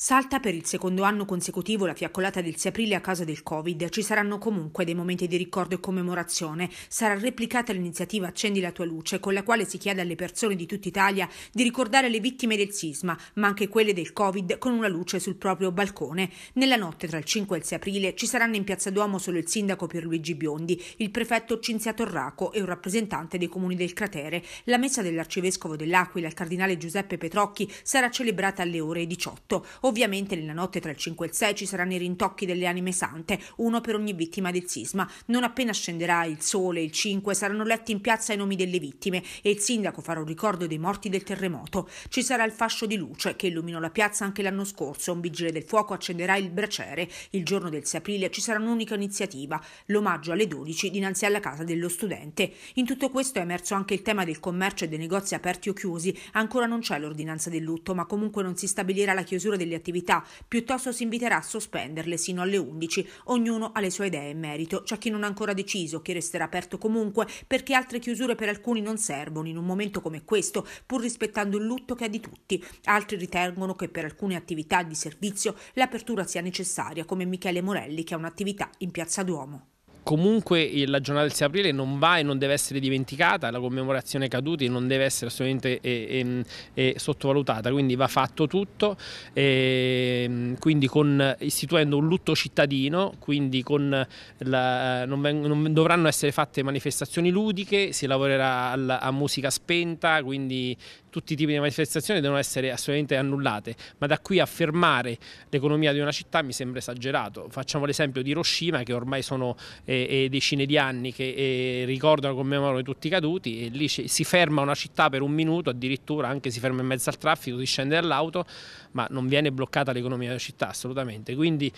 Salta per il secondo anno consecutivo la fiaccolata del 6 aprile a causa del Covid. Ci saranno comunque dei momenti di ricordo e commemorazione. Sarà replicata l'iniziativa Accendi la tua luce, con la quale si chiede alle persone di tutta Italia di ricordare le vittime del sisma, ma anche quelle del Covid, con una luce sul proprio balcone. Nella notte tra il 5 e il 6 aprile ci saranno in Piazza Duomo solo il sindaco Pierluigi Biondi, il prefetto Cinzia Torraco e un rappresentante dei comuni del cratere. La messa dell'arcivescovo dell'Aquila, il cardinale Giuseppe Petrocchi, sarà celebrata alle ore 18. Ovviamente nella notte tra il 5 e il 6 ci saranno i rintocchi delle anime sante, uno per ogni vittima del sisma. Non appena scenderà il sole, il 5, saranno letti in piazza i nomi delle vittime e il sindaco farà un ricordo dei morti del terremoto. Ci sarà il fascio di luce che illuminò la piazza anche l'anno scorso. Un vigile del fuoco accenderà il braciere. Il giorno del 6 aprile ci sarà un'unica iniziativa, l'omaggio alle 12 dinanzi alla casa dello studente. In tutto questo è emerso anche il tema del commercio e dei negozi aperti o chiusi. Ancora non c'è l'ordinanza del lutto, ma comunque non si stabilirà la chiusura delle attività, piuttosto si inviterà a sospenderle sino alle 11. Ognuno ha le sue idee in merito. C'è chi non ha ancora deciso, chi resterà aperto comunque, perché altre chiusure per alcuni non servono in un momento come questo, pur rispettando il lutto che è di tutti. Altri ritengono che per alcune attività di servizio l'apertura sia necessaria, come Michele Morelli che ha un'attività in Piazza Duomo comunque la giornata del 6 aprile non va e non deve essere dimenticata, la commemorazione caduti non deve essere assolutamente eh, eh, sottovalutata, quindi va fatto tutto, eh, quindi con, istituendo un lutto cittadino, quindi la, non, non, dovranno essere fatte manifestazioni ludiche, si lavorerà alla, a musica spenta, quindi tutti i tipi di manifestazioni devono essere assolutamente annullate, ma da qui a fermare l'economia di una città mi sembra esagerato. Facciamo l'esempio di Hiroshima che ormai sono eh, eh, decine di anni che eh, ricordano, commemorano tutti i caduti e lì si ferma una città per un minuto, addirittura anche si ferma in mezzo al traffico, si scende dall'auto, ma non viene bloccata l'economia della città assolutamente. Quindi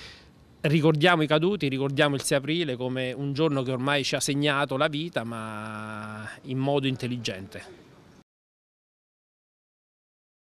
ricordiamo i caduti, ricordiamo il 6 aprile come un giorno che ormai ci ha segnato la vita, ma in modo intelligente.